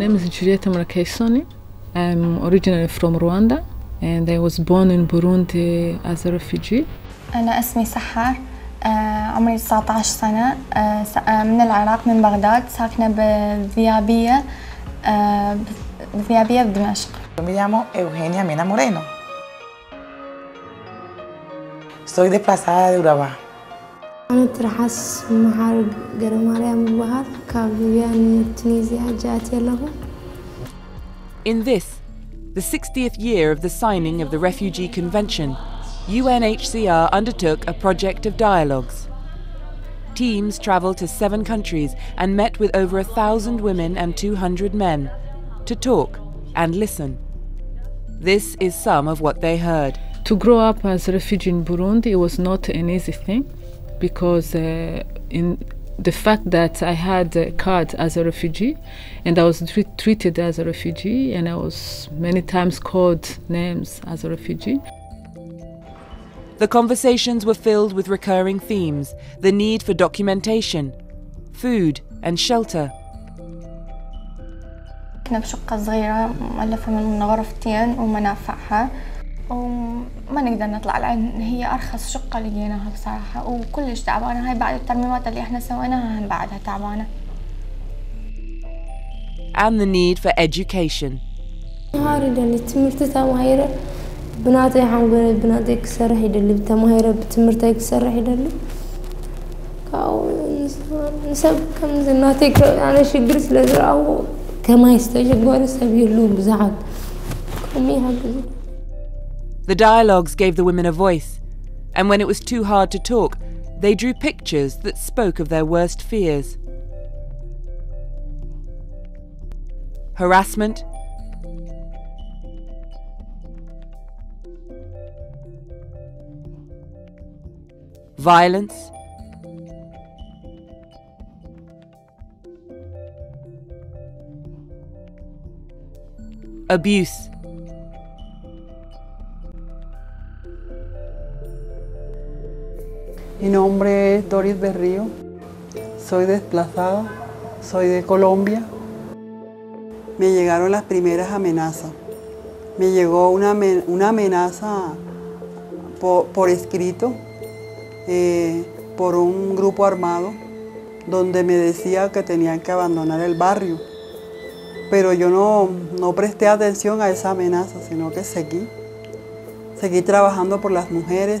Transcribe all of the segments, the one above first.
name is Giulietta Marcaisoni. I'm originally from Rwanda and I was born in Burundi as a refugee. أنا اسمي سحر آه، عمري 19 سنة آه، آه، من العراق من بغداد ساكنة بذيابية آه، بذيابية بدمشق Yo me llamo Eugenia Mena Moreno. Soy desplazada de Urabá. أنا ترحس محارب قرى مريم البهار كابيان تونيزيا جات يلهو In this, the 60th year of the signing of the Refugee Convention, UNHCR undertook a project of dialogues. Teams travelled to seven countries and met with over a thousand women and 200 men to talk and listen. This is some of what they heard. To grow up as a refugee in Burundi it was not an easy thing because uh, in the fact that I had a card as a refugee and I was tre- treated as a refugee and I was many times called names as a refugee. The conversations were filled with recurring themes the need for documentation, food, and shelter. كنا بشقة صغيرة مؤلفة من غرفتين ومنافعها وما نقدر نطلع لأن هي أرخص شقة لقيناها بصراحة وكلش تعبانة. هاي بعد الترميمات اللي إحنا سويناها هم بعدها تعبانة. And the need for education. نهار يدلي تمرت تماهيرة بناتي حنقول بناتي كسرح يدلي بتماهيرة بتمرتي كسرح يدلي كاو نسب كم زناتي أنا شجر سلزرعه كما يستجقوا سبيلهم بزعل كمي هكذا The dialogues gave the women a voice, and when it was too hard to talk, they drew pictures that spoke of their worst fears. Harassment, violence, abuse. Mi nombre es Doris Berrío, soy desplazada, soy de Colombia. Me llegaron las primeras amenazas. Me llegó una, amen- una amenaza po- por, escrito eh, por un grupo armado donde me decía que tenían que abandonar el barrio. Pero yo no, no presté atención a esa amenaza, sino que seguí. Seguí trabajando por las mujeres,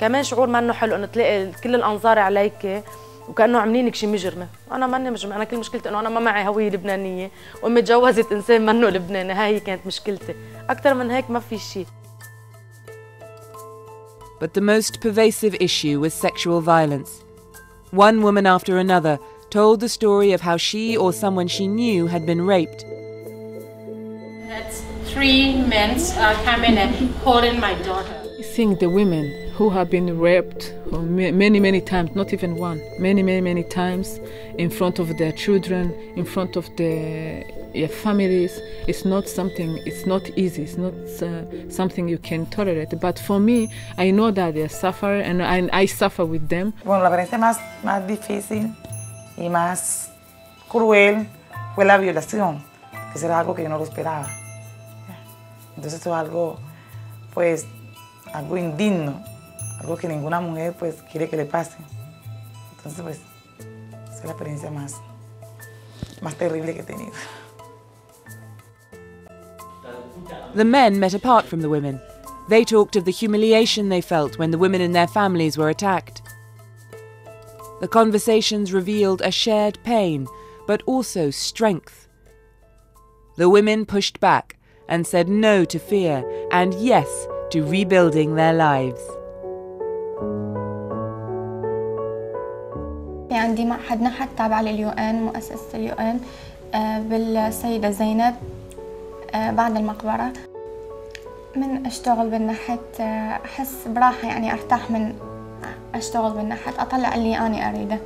كمان شعور منه حلو انه تلاقي كل الانظار عليك وكانه عاملينك شي مجرمه أنا ماني مجرمه أنا كل مشكلتي انه أنا ما معي هويه لبنانيه وامي تجوزت انسان منه لبناني هاي هي كانت مشكلتي أكثر من هيك ما في شيء but the most pervasive issue was sexual violence. One woman after another told the story of how she or someone she knew had been raped. That three men uh, come in and holding my daughter. I think the women who have been raped many, many times, not even one, many, many, many times, in front of their children, in front of their, their families, it's not something, it's not easy, it's not uh, something you can tolerate. But for me, I know that they suffer and I, I suffer with them. Bueno, la experiencia más, más difícil y más cruel fue la violación, que eso era algo que yo no lo esperaba. Entonces eso es algo, pues, algo indigno, algo que ninguna mujer, pues, quiere que le pase. Entonces, pues, esa es la experiencia más, más terrible que he tenido. The men met apart from the women. They talked of the humiliation they felt when the women and their families were attacked. The conversations revealed a shared pain, but also strength. The women pushed back and said no to fear and yes to rebuilding their lives. عندي معهد نحت تابع لليو ان مؤسسة اليو ان بالسيدة زينب آه، بعد المقبرة من أشتغل بالنحت آه، أحس براحة يعني أرتاح من أشتغل بالنحت أطلع اللي أنا أريده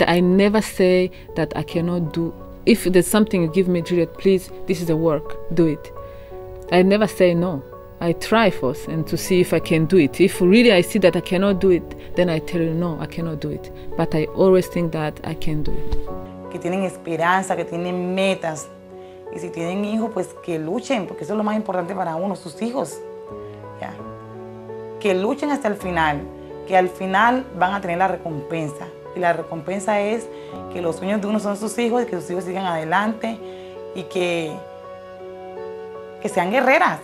I never say that I cannot do. If there's something you give me, Juliet, please, this is the work, do it. I never say no. I try first and to see if I can do it. If really I see that I cannot do it, then I tell you no, I cannot do it. But I always think that I can do it. Que tienen esperanza, que tienen metas. Y si tienen hijos, pues que luchen, porque eso es lo más importante para uno, sus hijos. ¿ya? Que luchen hasta el final, que al final van a tener la recompensa. Y la recompensa es que los sueños de uno son sus hijos y que sus hijos sigan adelante y que, que sean guerreras,